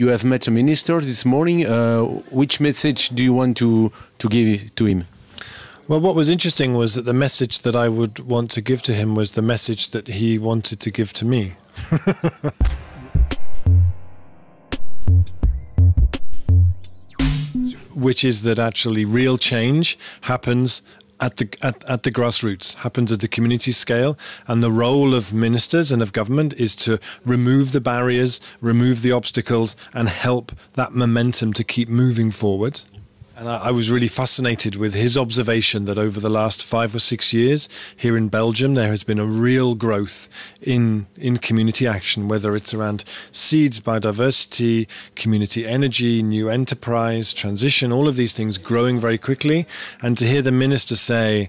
You have met a minister this morning. Uh, which message do you want to, to give to him? Well, what was interesting was that the message that I would want to give to him was the message that he wanted to give to me. Which is that actually real change happens at the at, at the grassroots. Happens at the community scale. And the role of ministers and of government is to remove the barriers remove the obstacles and help that momentum to keep moving forward and I, I, was really fascinated with his observation that over the last five or six years here in Belgium, there has been a real growth in, in community action, whether it's around seeds, biodiversity, community energy, new enterprise, transition, all of these things growing very quickly. And to hear the minister say,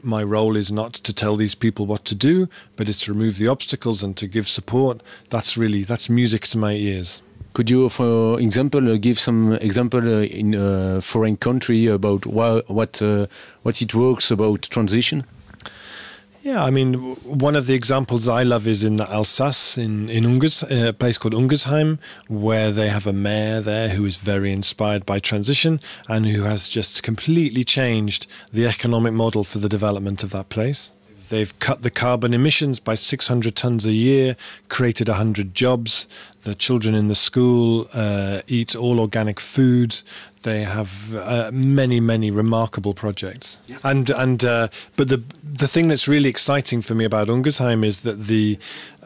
my role is not to tell these people what to do, but it's to remove the obstacles and to give support. That's really that's music to my ears. Could you, for example, uh, give some example uh, in a foreign country about wha what uh, what it works about transition? Yeah, I mean, one of the examples I love is in Alsace, in in Unges, uh, a place called Ungersheim, where they have a mayor there who is very inspired by transition and who has just completely changed the economic model for the development of that place. They've cut the carbon emissions by 600 tons a year, created 100 jobs. The children in the school uh, eat all organic food. They have uh, many, many remarkable projects. Yes. And and uh, but the the thing that's really exciting for me about Ungersheim is that the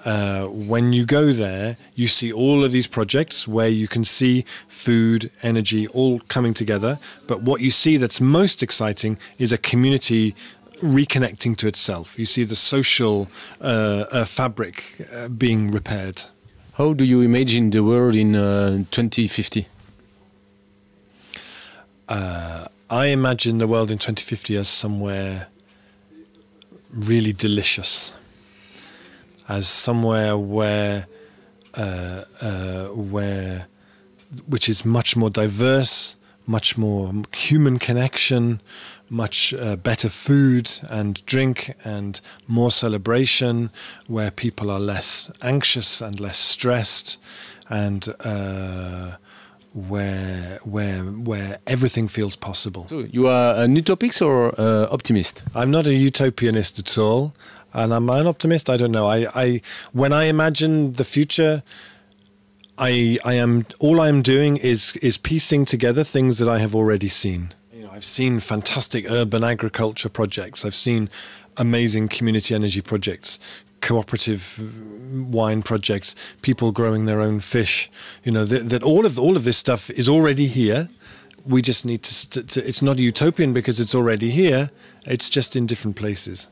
uh, when you go there, you see all of these projects where you can see food, energy, all coming together. But what you see that's most exciting is a community reconnecting to itself. You see the social uh, uh, fabric uh, being repaired. How do you imagine the world in 2050? Uh, uh, I imagine the world in 2050 as somewhere really delicious, as somewhere where uh, where which is much more diverse, much more human connection, much uh, better food and drink and more celebration, where people are less anxious and less stressed, and uh, where where where everything feels possible. So you are an utopist or uh, optimist? I'm not a utopianist at all, and I'm an optimist. I don't know. I, I when I imagine the future. I, I am all I am doing is is piecing together things that I have already seen. You know, I've seen fantastic urban agriculture projects. I've seen amazing community energy projects, cooperative wine projects, people growing their own fish. You know that, that all of all of this stuff is already here. We just need to, to, to. It's not utopian because it's already here. It's just in different places.